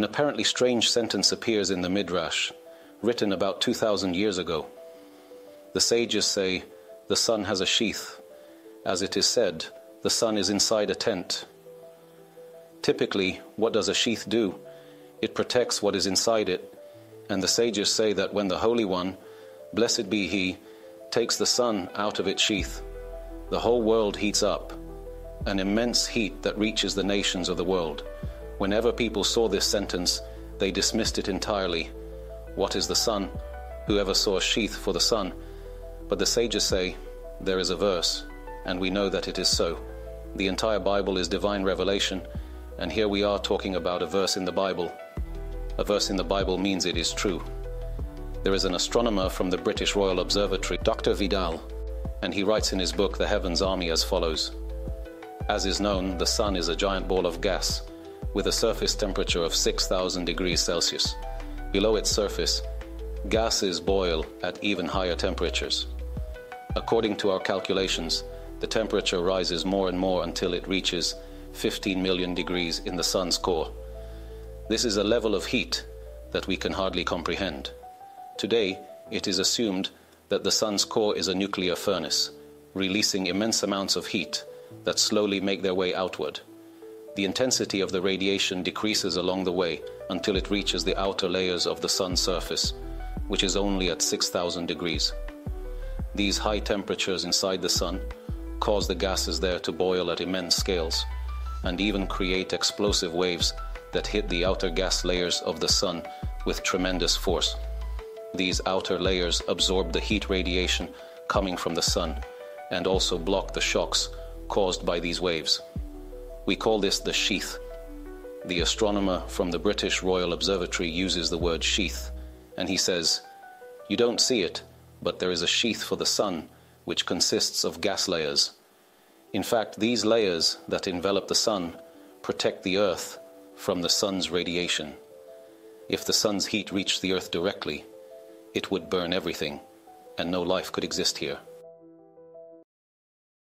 An apparently strange sentence appears in the Midrash, written about 2,000 years ago. The sages say, The sun has a sheath. As it is said, the sun is inside a tent. Typically, what does a sheath do? It protects what is inside it. And the sages say that when the Holy One, blessed be He, takes the sun out of its sheath, the whole world heats up, an immense heat that reaches the nations of the world. Whenever people saw this sentence, they dismissed it entirely. What is the sun? Whoever saw a sheath for the sun? But the sages say, there is a verse, and we know that it is so. The entire Bible is divine revelation, and here we are talking about a verse in the Bible. A verse in the Bible means it is true. There is an astronomer from the British Royal Observatory, Dr. Vidal, and he writes in his book The Heavens Army as follows As is known, the Sun is a giant ball of gas with a surface temperature of 6000 degrees Celsius. Below its surface, gases boil at even higher temperatures. According to our calculations, the temperature rises more and more until it reaches 15 million degrees in the Sun's core. This is a level of heat that we can hardly comprehend. Today, it is assumed that the Sun's core is a nuclear furnace, releasing immense amounts of heat that slowly make their way outward. The intensity of the radiation decreases along the way until it reaches the outer layers of the Sun's surface, which is only at 6,000 degrees. These high temperatures inside the Sun cause the gases there to boil at immense scales and even create explosive waves that hit the outer gas layers of the Sun with tremendous force. These outer layers absorb the heat radiation coming from the Sun and also block the shocks caused by these waves. We call this the sheath. The astronomer from the British Royal Observatory uses the word sheath, and he says, You don't see it, but there is a sheath for the Sun which consists of gas layers. In fact, these layers that envelop the Sun protect the Earth from the Sun's radiation. If the Sun's heat reached the Earth directly, it would burn everything, and no life could exist here.